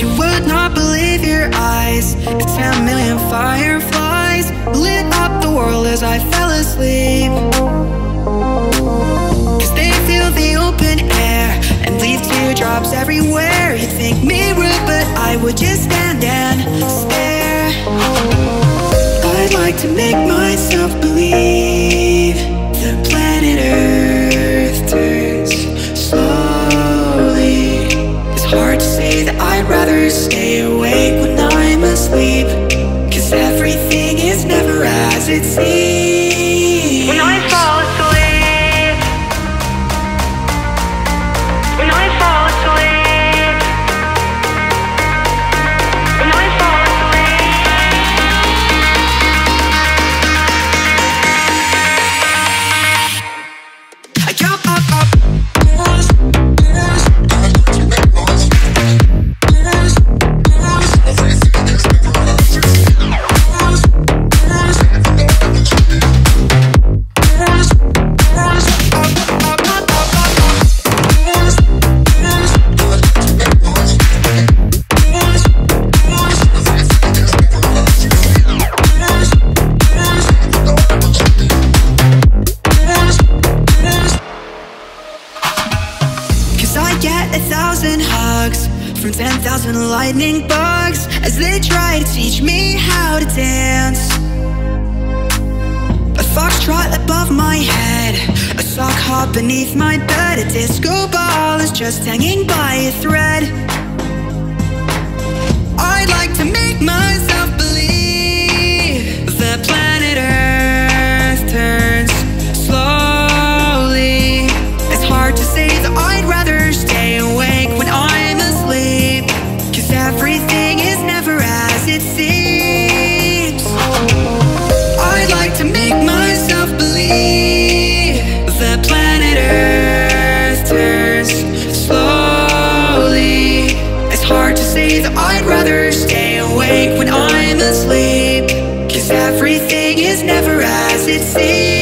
You would not believe your eyes. The ten million fireflies Lit up the world as I fell asleep. Cause they fill the open air And leave teardrops everywhere. You think me rude but I would just stand I'd rather stay a thousand hugs from 10,000 lightning bugs as they try to teach me how to dance. A foxtrot above my head, a sock hop beneath my bed, a disco ball is just hanging by a thread. I'd like to make myself believe that planet Earth turns slowly. It's hard to say that I'd rather stay awake when I'm asleep. Cause everything is never as it seems.